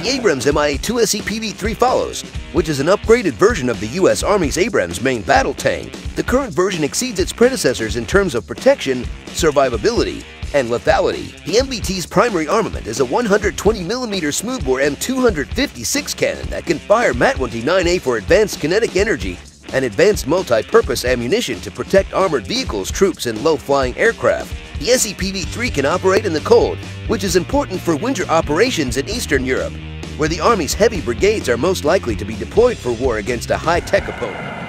The Abrams M1A2 SEPV3 follows, which is an upgraded version of the U.S. Army's Abrams main battle tank. The current version exceeds its predecessors in terms of protection, survivability, and lethality. The MBT's primary armament is a 120mm smoothbore M256 cannon that can fire M829A4 advanced kinetic energy and advanced multi-purpose ammunition to protect armored vehicles, troops, and low-flying aircraft. The SEPV3 can operate in the cold, which is important for winter operations in Eastern Europe, where the Army's heavy brigades are most likely to be deployed for war against a high-tech opponent.